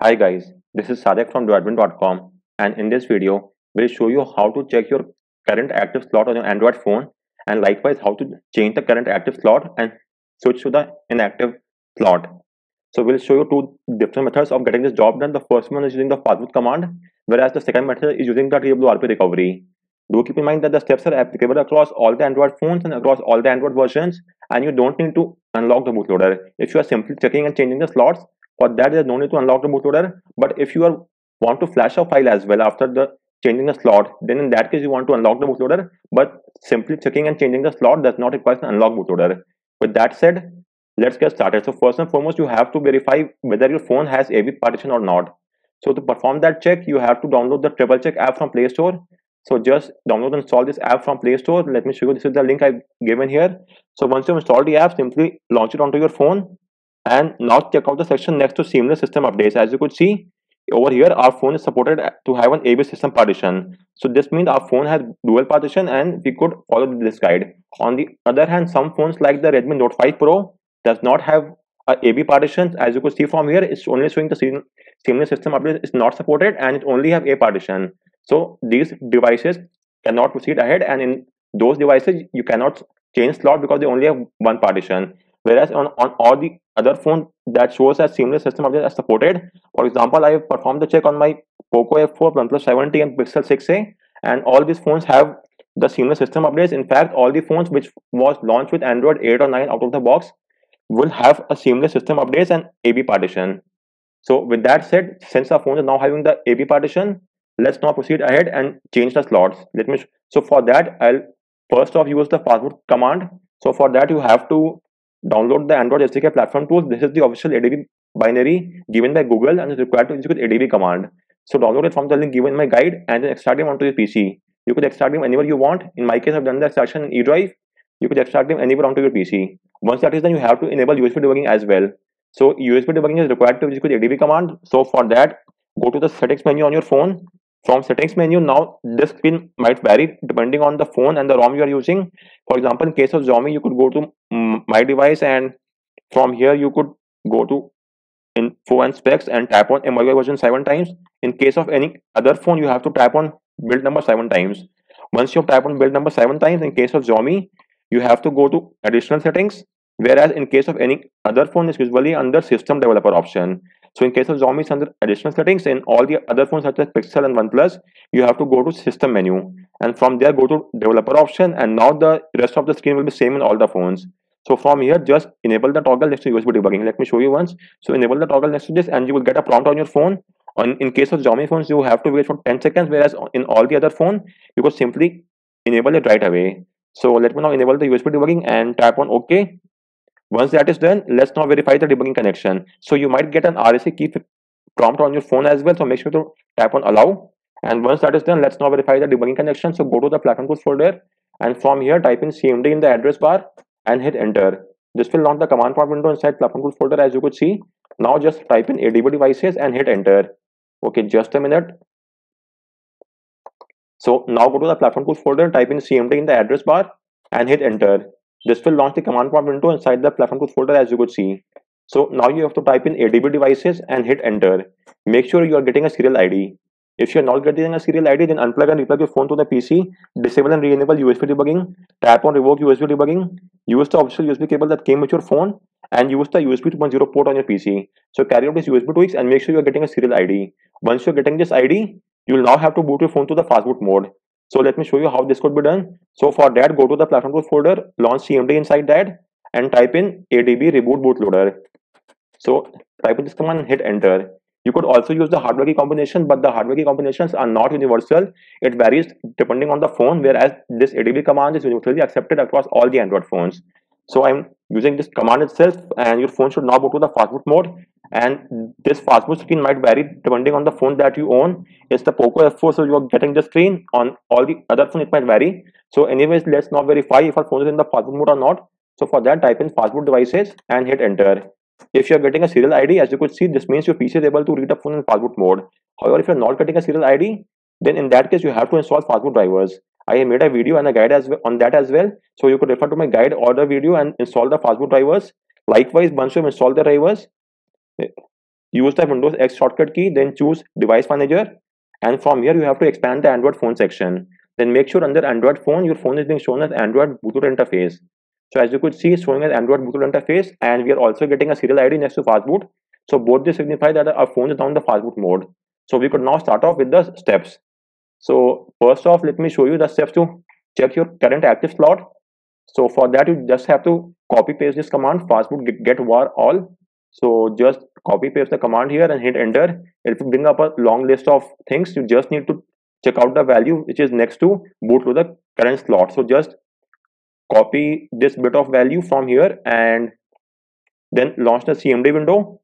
Hi guys, this is Sadek from Droidwin.com and in this video, we'll show you how to check your current active slot on your Android phone and likewise how to change the current active slot and switch to the inactive slot. So we'll show you two different methods of getting this job done. The first one is using the fastboot command, whereas the second method is using the TWRP recovery. Do keep in mind that the steps are applicable across all the Android phones and across all the Android versions and you don't need to unlock the bootloader. If you are simply checking and changing the slots, for that, there's no need to unlock the bootloader. But if you are want to flash a file as well after the changing the slot, then in that case you want to unlock the bootloader. But simply checking and changing the slot does not require an unlock bootloader. With that said, let's get started. So first and foremost, you have to verify whether your phone has AB partition or not. So to perform that check, you have to download the Treble Check app from Play Store. So just download and install this app from Play Store. Let me show you. This is the link I've given here. So once you install the app, simply launch it onto your phone and now check out the section next to seamless system updates. As you could see over here our phone is supported to have an AB system partition. So this means our phone has dual partition and we could follow this guide. On the other hand some phones like the Redmi Note 5 Pro does not have a AB partition. As you could see from here it's only showing the seamless system update is not supported and it only have a partition. So these devices cannot proceed ahead and in those devices you cannot change slot because they only have one partition whereas on, on all the other phone that shows as seamless system update as supported for example i have performed the check on my poco f4 oneplus 7T and pixel 6a and all these phones have the seamless system updates. In fact all the phones which was launched with android 8 or 9 out of the box will have a seamless system updates and ab partition. So with that said since our phones are now having the ab partition let's now proceed ahead and change the slots. Let me so for that i'll first off use the fastboot command. So for that you have to download the Android SDK platform tools. This is the official ADB binary given by Google and is required to execute ADB command. So download it from the link given in my guide and then extract them onto your PC. You could extract them anywhere you want. In my case, I've done the extraction in drive. You could extract them anywhere onto your PC. Once that is done, you have to enable USB debugging as well. So USB debugging is required to execute ADB command. So for that, go to the settings menu on your phone from settings menu now this screen might vary depending on the phone and the rom you are using. For example in case of xiaomi you could go to my device and from here you could go to info and specs and tap on MIUI version seven times. In case of any other phone you have to tap on build number seven times. Once you have tap on build number seven times in case of xiaomi you have to go to additional settings. Whereas in case of any other phone is usually under system developer option so in case of Xiaomi, under additional settings, in all the other phones such as Pixel and OnePlus, you have to go to system menu and from there go to developer option and now the rest of the screen will be same in all the phones. So from here, just enable the toggle next to USB debugging. Let me show you once. So enable the toggle next to this and you will get a prompt on your phone. On, in case of Xiaomi phones, you have to wait for 10 seconds, whereas in all the other phone, you could simply enable it right away. So let me now enable the USB debugging and tap on OK. Once that is done, let's now verify the debugging connection. So you might get an RSA key prompt on your phone as well. So make sure to tap on allow. And once that is done, let's now verify the debugging connection. So go to the platform tools folder and from here type in CMD in the address bar and hit enter. This will launch the command prompt window inside platform tools folder as you could see. Now just type in ADB devices and hit enter. Okay, just a minute. So now go to the platform tools folder, type in CMD in the address bar and hit enter. This will launch the command prompt window inside the platform tools folder as you could see. So now you have to type in ADB devices and hit enter. Make sure you are getting a serial ID. If you are not getting a serial ID, then unplug and replug your phone to the PC, disable and re-enable USB debugging, tap on revoke USB debugging, use the official USB cable that came with your phone, and use the USB 2.0 port on your PC. So carry out this USB tweaks and make sure you are getting a serial ID. Once you're getting this ID, you will now have to boot your phone to the fastboot mode. So let me show you how this could be done. So for that, go to the platform tools folder, launch CMD inside that, and type in ADB reboot bootloader. So type in this command and hit enter. You could also use the hardware key combination, but the hardware key combinations are not universal. It varies depending on the phone, whereas this ADB command is universally accepted across all the Android phones. So I'm using this command itself, and your phone should now go to the fastboot mode. And this fastboot screen might vary depending on the phone that you own. It's the poco f4 so you're getting the screen on all the other phone it might vary. So anyways let's now verify if our phone is in the fastboot mode or not. So for that type in fastboot devices and hit enter. If you're getting a serial id as you could see this means your pc is able to read the phone in fastboot mode. However if you're not getting a serial id then in that case you have to install fastboot drivers I made a video and a guide as well on that as well. So you could refer to my guide or the video and install the fastboot drivers. Likewise, once you install the drivers, use the Windows X shortcut key, then choose device manager. And from here, you have to expand the Android phone section. Then make sure under Android phone, your phone is being shown as Android bootloader interface. So as you could see, it's showing as Android bootloader interface, and we are also getting a serial ID next to fastboot. So both this signify that our phone is in the fastboot mode. So we could now start off with the steps. So first off, let me show you the steps to check your current active slot. So for that, you just have to copy paste this command fastboot get, var all. So just copy paste the command here and hit enter. It will bring up a long list of things. You just need to check out the value which is next to bootloader current slot. So just copy this bit of value from here and then launch the CMD window.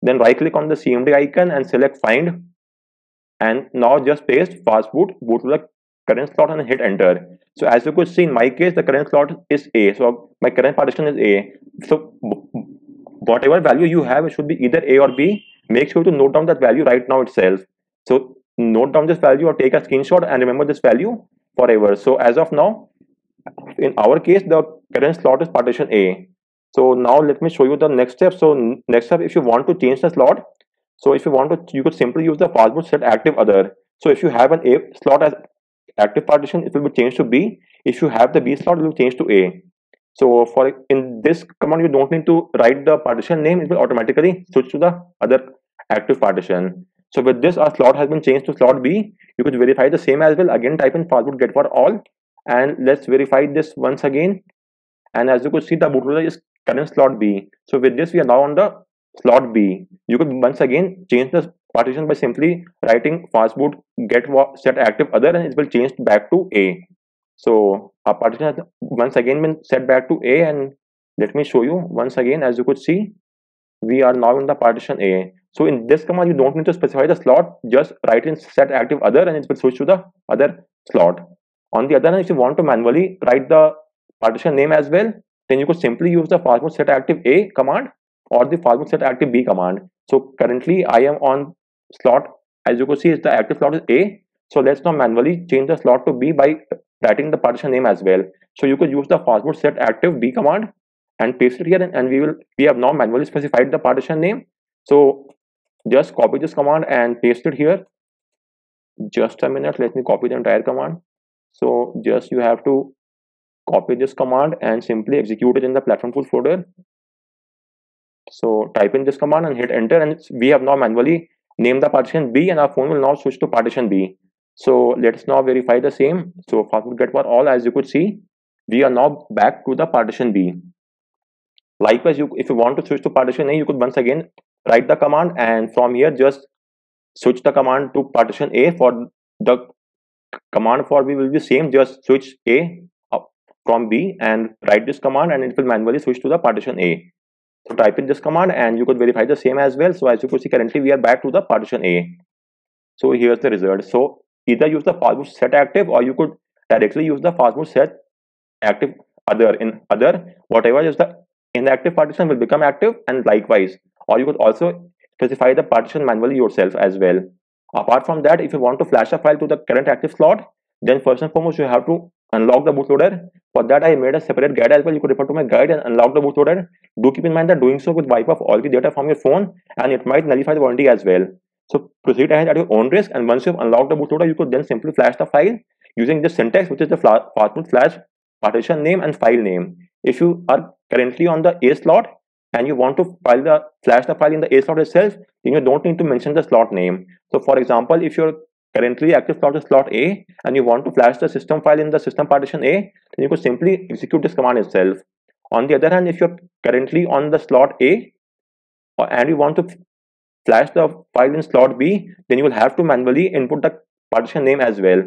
Then right click on the CMD icon and select find. And now just paste fastboot the current slot and hit enter. So as you could see in my case, the current slot is A. So my current partition is A. So whatever value you have, it should be either A or B. Make sure to note down that value right now itself. So note down this value or take a screenshot and remember this value forever. So as of now, in our case, the current slot is partition A. So now let me show you the next step. So next step, if you want to change the slot, so if you want to, you could simply use the fastboot set active other. So if you have an A slot as active partition, it will be changed to B. If you have the B slot, it will change to A. So for in this command, you don't need to write the partition name. It will automatically switch to the other active partition. So with this, our slot has been changed to slot B. You could verify the same as well. Again, type in fastboot get var all. And let's verify this once again. And as you could see, the bootloader is current slot B. So with this, we are now on the slot B. You could once again change the partition by simply writing fastboot get set active other and it will change back to A. So our partition has once again been set back to A and let me show you once again as you could see we are now in the partition A. So in this command you don't need to specify the slot just write in set active other and it will switch to the other slot. On the other hand if you want to manually write the partition name as well then you could simply use the fastboot set active A command or the fastboot set active B command. So currently I am on slot as you can see the active slot is A. So let's now manually change the slot to B by writing the partition name as well. So you could use the fastboot set active B command and paste it here and, and we will we have now manually specified the partition name. So just copy this command and paste it here. Just a minute, let me copy the entire command. So just you have to copy this command and simply execute it in the platform tools folder. So type in this command and hit enter and we have now manually named the partition B and our phone will now switch to partition B. So let's now verify the same. So fastboot get var all as you could see, we are now back to the partition B. Likewise, you, if you want to switch to partition A, you could once again write the command and from here just switch the command to partition A for the command for B will be same, just switch A from B and write this command and it will manually switch to the partition A. So type in this command and you could verify the same as well. So as you could see currently we are back to the partition A. So here's the result. So either use the fastboot set active or you could directly use the fastboot set active other in other whatever is the inactive partition will become active and likewise or you could also specify the partition manually yourself as well apart from that if you want to flash a file to the current active slot then first and foremost you have to unlock the bootloader for that i made a separate guide as well you could refer to my guide and unlock the bootloader do keep in mind that doing so would wipe off all the data from your phone and it might nullify the warranty as well so proceed ahead at your own risk and once you've unlocked the bootloader, you could then simply flash the file using the syntax which is the fastboot flash partition name and file name. If you are currently on the A slot and you want to file the flash the file in the A slot itself, then you don't need to mention the slot name. So for example, if your currently active slot is slot A and you want to flash the system file in the system partition A, then you could simply execute this command itself. On the other hand, if you're currently on the slot A and you want to flash the file in slot B, then you will have to manually input the partition name as well.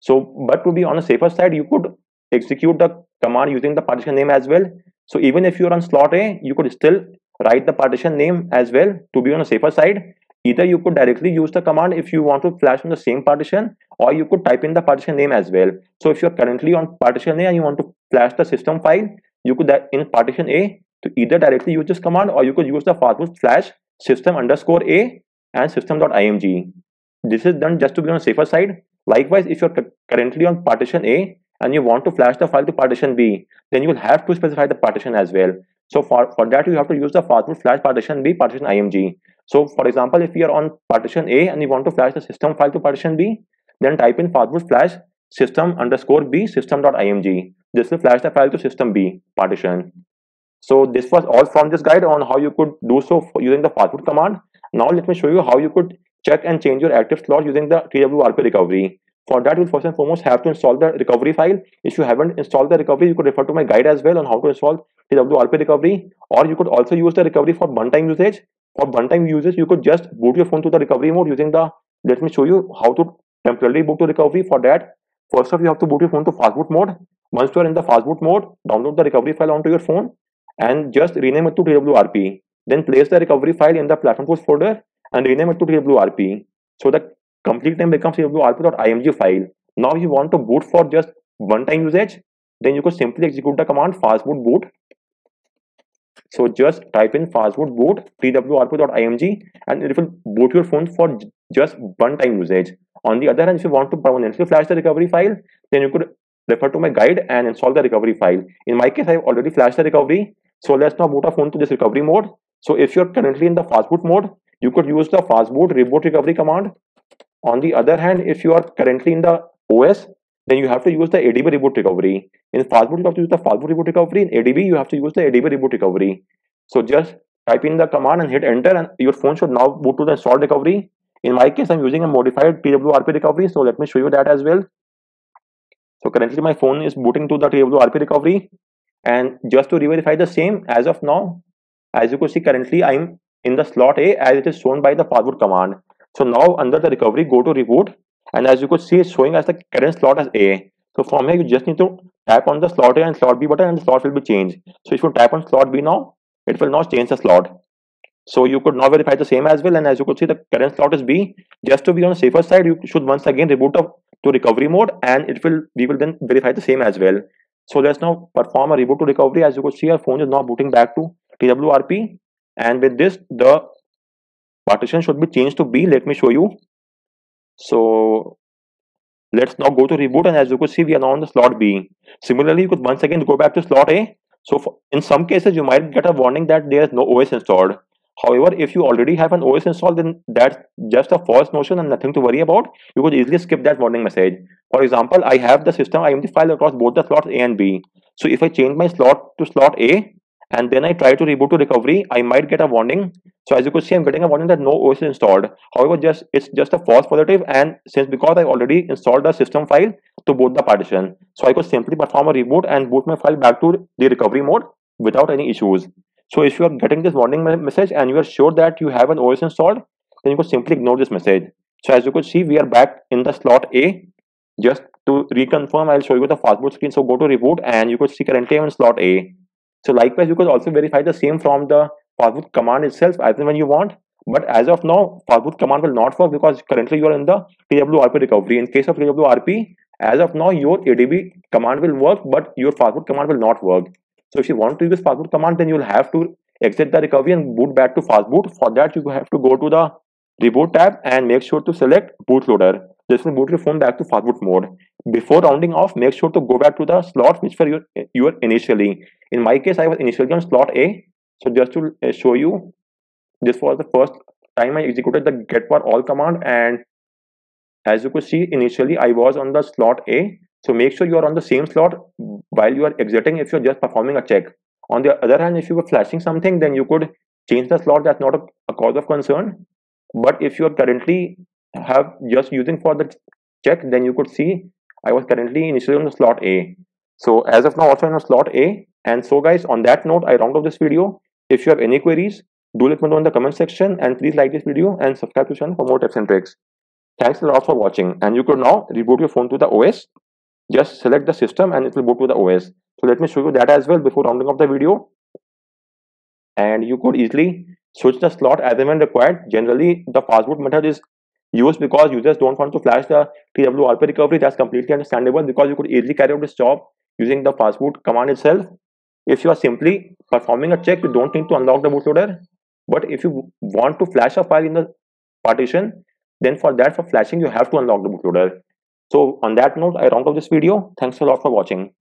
So, but to be on a safer side, you could execute the command using the partition name as well. So even if you're on slot A, you could still write the partition name as well to be on a safer side. Either you could directly use the command if you want to flash on the same partition or you could type in the partition name as well. So if you're currently on partition A and you want to flash the system file, you could uh, in partition A to either directly use this command or you could use the fastboot flash system underscore a and system.img. This is done just to be on safer side. Likewise, if you're currently on partition A and you want to flash the file to partition B, then you will have to specify the partition as well. So for, for that, you have to use the fastboot flash partition B partition IMG. So for example, if you are on partition A and you want to flash the system file to partition B, then type in fastboot flash system underscore B system.img. This will flash the file to system B partition. So this was all from this guide on how you could do so using the fastboot command. Now let me show you how you could check and change your active slot using the TWRP recovery. For that, you'll first and foremost have to install the recovery file. If you haven't installed the recovery, you could refer to my guide as well on how to install TWRP recovery. Or you could also use the recovery for one-time usage. For one-time usage, you could just boot your phone to the recovery mode using the, let me show you how to temporarily boot to recovery. For that, first off, you have to boot your phone to fastboot mode. Once you are in the fastboot mode, download the recovery file onto your phone and just rename it to TWRP. Then place the recovery file in the platform tools folder and rename it to TWRP. So the complete name becomes twrp.img file. Now if you want to boot for just one time usage, then you could simply execute the command fastboot boot. So just type in fastboot boot twrp.img and it will boot your phone for just one time usage. On the other hand, if you want to permanently flash the recovery file, then you could refer to my guide and install the recovery file. In my case, I've already flashed the recovery. So let's now boot our phone to this recovery mode. So if you're currently in the fastboot mode, you could use the fastboot reboot recovery command on the other hand, if you are currently in the OS, then you have to use the ADB reboot recovery. In Fastboot, you have to use the Fastboot reboot recovery. In ADB, you have to use the ADB reboot recovery. So just type in the command and hit enter and your phone should now boot to the installed recovery. In my case, I'm using a modified TWRP recovery. So let me show you that as well. So currently my phone is booting to the TWRP recovery. And just to re-verify the same, as of now, as you can see currently, I'm in the slot A as it is shown by the fastboot command. So now under the recovery, go to reboot. And as you could see, it's showing as the current slot as A. So from here, you just need to tap on the slot A and slot B button and the slot will be changed. So if you tap on slot B now, it will not change the slot. So you could now verify the same as well. And as you could see, the current slot is B. Just to be on the safer side, you should once again reboot up to recovery mode and it will we will then verify the same as well. So let's now perform a reboot to recovery. As you could see, our phone is now booting back to TWRP. And with this, the partition should be changed to B. Let me show you. So let's now go to reboot and as you could see, we are now on the slot B. Similarly, you could once again go back to slot A. So for, in some cases, you might get a warning that there is no OS installed. However, if you already have an OS installed, then that's just a false notion and nothing to worry about. You could easily skip that warning message. For example, I have the system IMG file across both the slots A and B. So if I change my slot to slot A, and then I try to reboot to recovery, I might get a warning. So as you could see, I'm getting a warning that no OS is installed. However, just it's just a false positive, and since because I already installed the system file to boot the partition, so I could simply perform a reboot and boot my file back to the recovery mode without any issues. So if you are getting this warning message and you are sure that you have an OS installed, then you could simply ignore this message. So as you could see, we are back in the slot A. Just to reconfirm, I'll show you the fastboot screen. So go to reboot and you could see currently I'm in slot A. So likewise, you could also verify the same from the fastboot command itself as and when you want. But as of now, fastboot command will not work because currently you are in the TWRP recovery. In case of TWRP, as of now, your ADB command will work, but your fastboot command will not work. So if you want to use fastboot command, then you'll have to exit the recovery and boot back to fastboot. For that, you have to go to the reboot tab and make sure to select bootloader. This will boot your phone back to fastboot mode. Before rounding off, make sure to go back to the slot which were you, you were initially. In my case, I was initially on slot A. So just to uh, show you, this was the first time I executed the get var all command and as you could see initially I was on the slot A. So make sure you are on the same slot while you are exiting if you're just performing a check. On the other hand, if you were flashing something, then you could change the slot. That's not a, a cause of concern. But if you are currently have just using for the check, then you could see I was currently initially on the slot A. So as of now, also in the slot A. And so guys, on that note, I round off this video. If you have any queries, do let me know in the comment section and please like this video and subscribe to the channel for more tips and tricks. Thanks a lot for watching and you could now reboot your phone to the OS. Just select the system and it will boot to the OS. So let me show you that as well before rounding off the video. And you could easily switch the slot as and when required. Generally, the fastboot method is used because users don't want to flash the TWRP recovery. That's completely understandable because you could easily carry out this job using the fastboot command itself. If you are simply performing a check, you don't need to unlock the bootloader. But if you want to flash a file in the partition, then for that, for flashing, you have to unlock the bootloader. So on that note, I round off this video. Thanks a lot for watching.